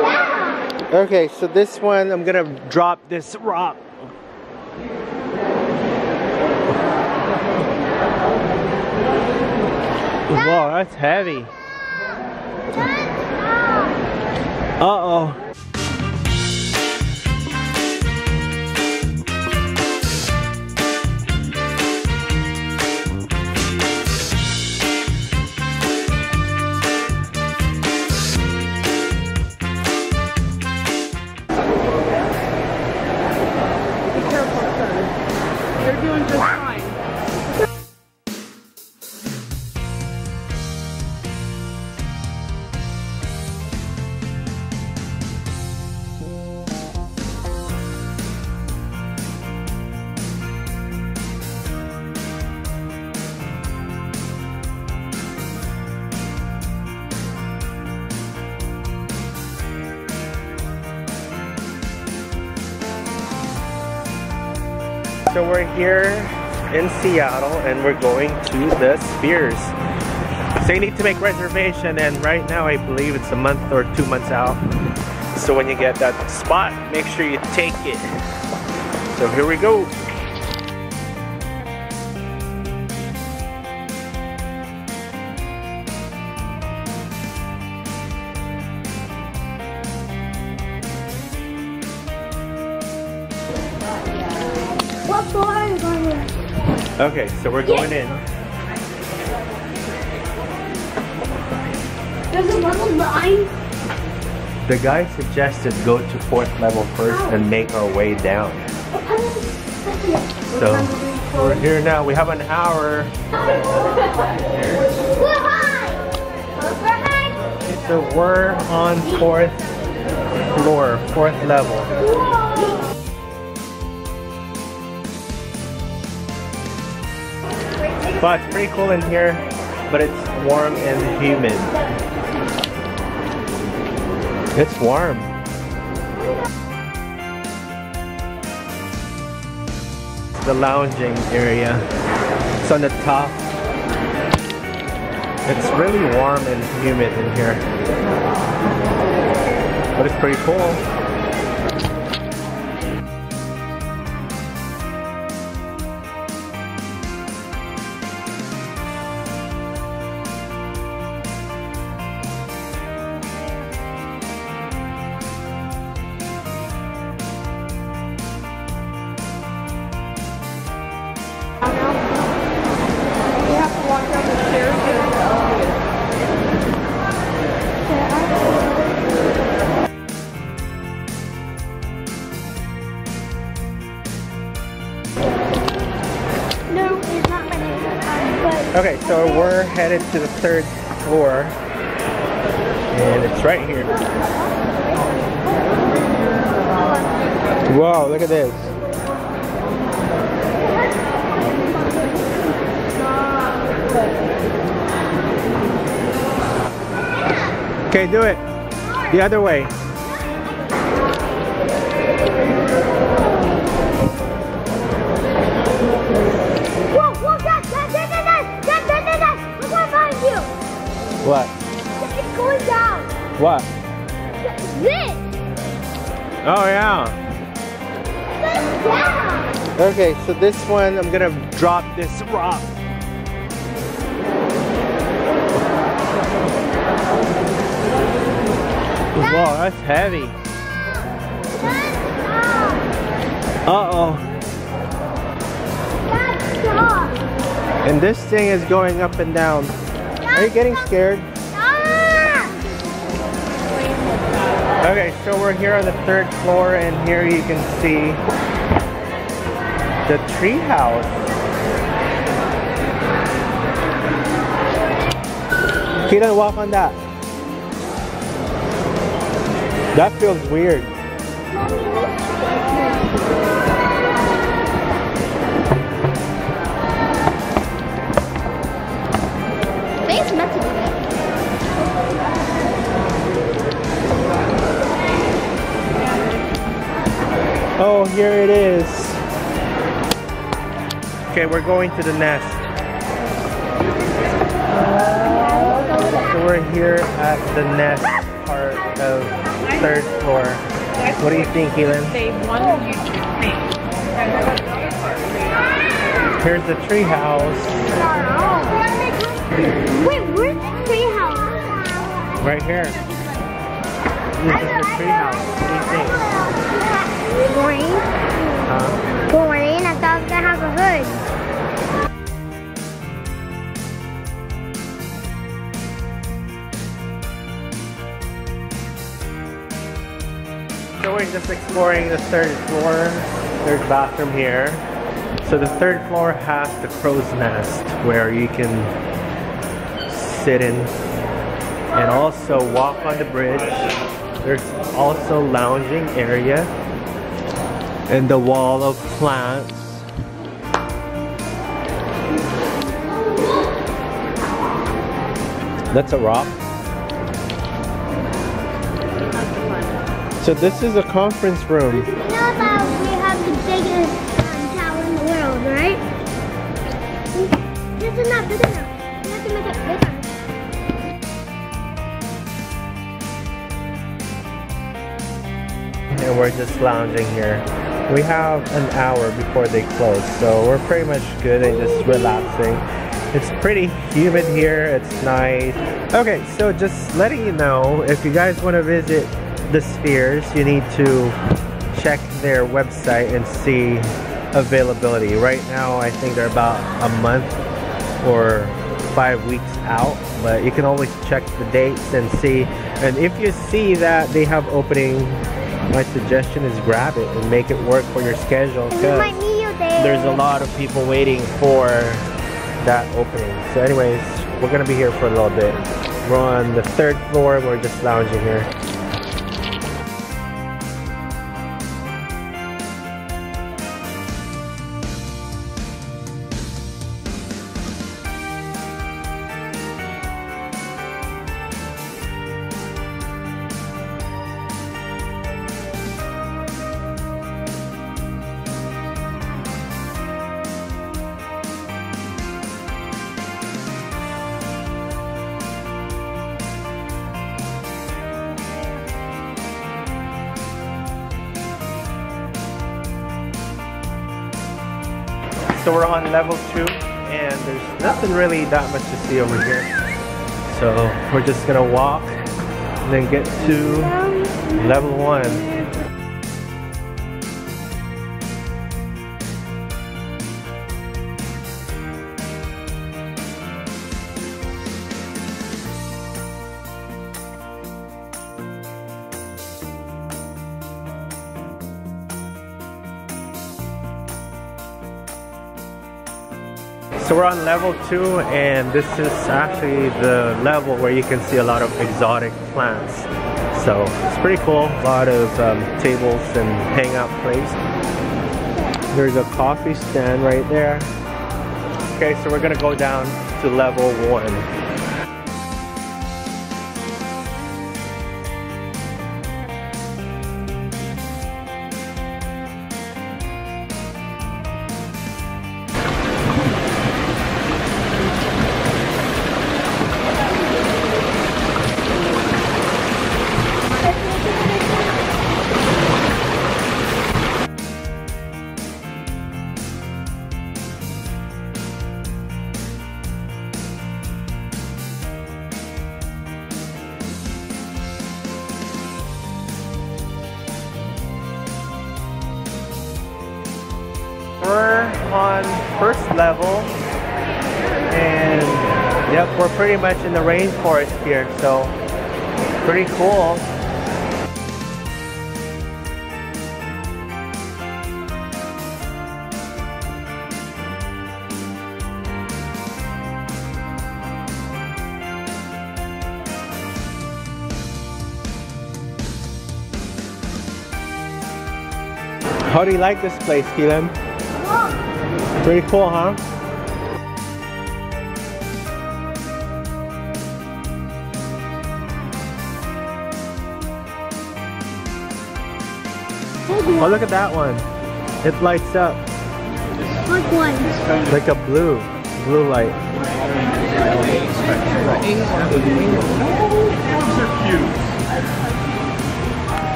Okay, so this one, I'm gonna drop this rock. Whoa, that's heavy. Uh-oh. So we're here in Seattle and we're going to the Spheres. So you need to make reservation and right now I believe it's a month or two months out. So when you get that spot, make sure you take it. So here we go. Okay, so we're going in. There's a level 9. The guy suggested go to fourth level first and make our way down. So we're here now. We have an hour. So we're on fourth floor, fourth level. But it's pretty cool in here, but it's warm and humid. It's warm. The lounging area. It's on the top. It's really warm and humid in here. But it's pretty cool. So we're headed to the third floor. And it's right here. Whoa, look at this. Okay, do it. The other way. What? It's going down. What? This. Oh, yeah. This down. Okay, so this one, I'm gonna drop this rock. Whoa, that's heavy. Uh-oh. And this thing is going up and down. Are you getting scared? Okay, so we're here on the third floor and here you can see the tree house. Keaton, walk on that. That feels weird. Oh, here it is. Okay, we're going to the nest. So we're here at the nest part of third floor. What do you think, Keelan? Save one YouTube thing. Here's the tree house Wait, where's the tree house? right here. This is the tree. What do you think? Huh? Green. I thought they have a hood. So we're just exploring the third floor. There's bathroom here. So the third floor has the crow's nest where you can sit in and also walk on the bridge. There's also lounging area and the wall of plants. That's a rock. So this is a conference room. You know we have the biggest um, tower in the world, right? This is not big enough. And we're just lounging here. We have an hour before they close, so we're pretty much good and just relaxing. It's pretty humid here, it's nice. Okay, so just letting you know, if you guys want to visit the Spheres, you need to check their website and see availability. Right now, I think they're about a month or five weeks out, but you can always check the dates and see. And if you see that they have opening, my suggestion is grab it and make it work for your schedule And we might because there's a lot of people waiting for that opening. So anyways, we're gonna be here for a little bit. We're on the third floor we're just lounging here. So we're on level two and there's nothing really that much to see over here. So we're just gonna walk and then get to level one. So we're on level two and this is actually the level where you can see a lot of exotic plants. So it's pretty cool, a lot of um, tables and hangout place. There's a coffee stand right there. Okay, so we're gonna go down to level one. Level and yep, we're pretty much in the rainforest here, so pretty cool. How do you like this place, Keelan? Pretty cool, huh? Oh, look at that one. It lights up Which one? like a blue, blue light.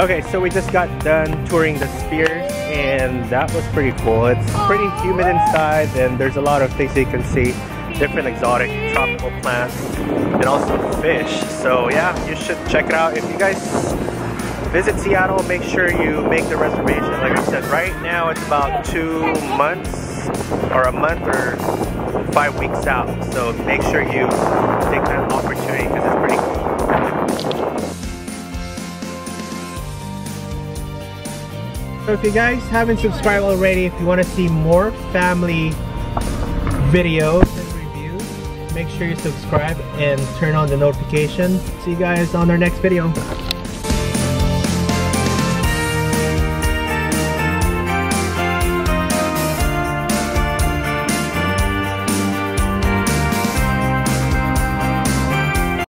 Okay, so we just got done touring the Spheres and that was pretty cool. It's pretty humid inside and there's a lot of things you can see. Different exotic tropical plants and also fish. So yeah, you should check it out. If you guys visit Seattle, make sure you make the reservation. Like I said, right now it's about two months or a month or five weeks out. So make sure you take that opportunity because it's pretty cool. So if you guys haven't subscribed already, if you want to see more family videos and reviews, make sure you subscribe and turn on the notification. See you guys on our next video.